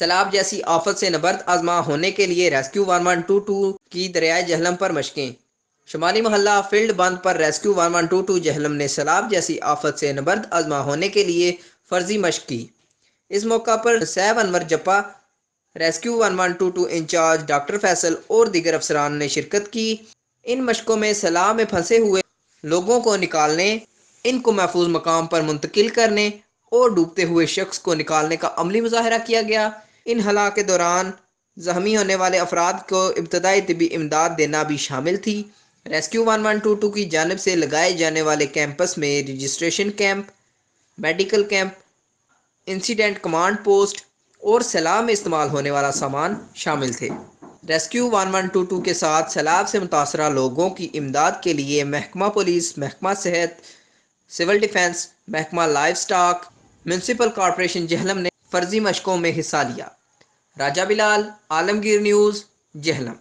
सैलाब जैसी आफत से नबर्द आजमा होने के लिए rescue one one two two की दरियाए जहलम पर मशकें। शुमाली मोहल्ला फ़ील्ड बंद पर rescue one one two two Jhelum ने सैलाब जैसी आफत से नबर्द आजमा होने के लिए फर्जी मशक की। इस मौका पर सैब Anwar Jappa, rescue one one two two incharge doctor Faisal और दीगर अफसरान ने शिरकत की। इन मशकों में सैलाब में फंसे हुए लोगों को निकालने, इनको महफूज मकाम पर मुंतकिल करने और डूबते हुए शख्स को निकालने का अमली मुजाहरा किया गया। इन हला के दौरान जख्मी होने वाले अफराद को इब्तदाई तबी इमदाद देना भी शामिल थी। Rescue one one two two की जानब से लगाए जाने वाले कैंपस में registration camp, medical camp, incident command post और सैलाब में इस्तेमाल होने वाला सामान शामिल थे। Rescue one one two two के साथ सैलाब से मुतासर लोगों की इमदाद के लिए महकमा पुलिस, महकमा सेहत, सिविल डिफेंस, महकमा life stock municipal corporation Jhelum ने फर्जी मशकों में हिस्सा लिया। राजा बिलाल आलमगीर न्यूज़ जहलम।